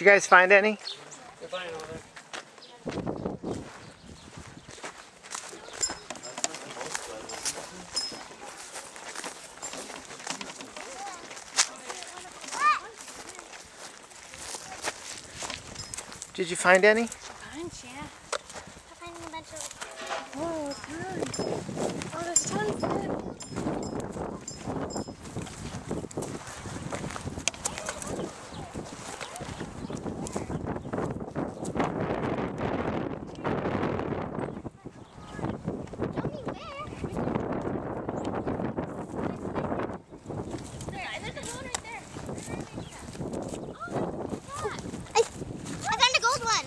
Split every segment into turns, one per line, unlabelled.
Did you guys find any? Did you find any?
Bunch, yeah.
I'm finding a bunch of.
Oh, tons. Oh, there's tons there.
Tell me where. There, there's a moon right there. Oh, I, I found a gold one.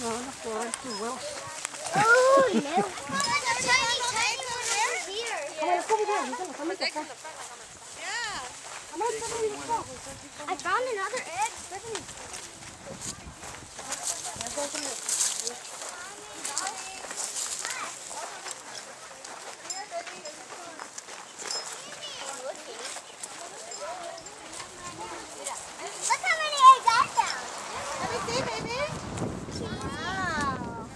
cups and actually I'm a duck. I got so much stuff.
Look it.
All right.
Go.
Mom, help me.
Help me.
Oh, no. There's a tiny, tiny one right here. I found another egg. Stephanie. Look how many eggs I found. Let me see, baby. Wow.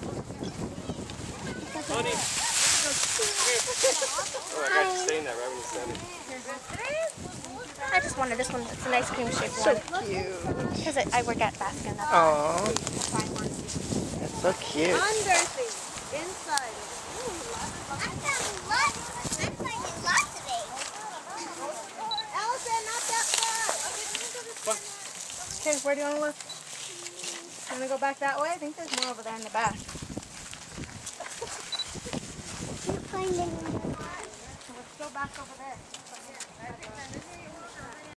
Honey. Oh, I got you saying that right when you said it.
I just wanted this one. It's an ice cream shaped
So
one.
cute.
Because I, I work at Baskin. That's
Oh,
why I wanted to.
that's so cute.
Inside.
I found lots. I'm lots of eggs.
Allison, not that far.
Okay, where do you want to look? You want to go back that way? I think there's more over there in the back.
Can't find.
So let's go back over there.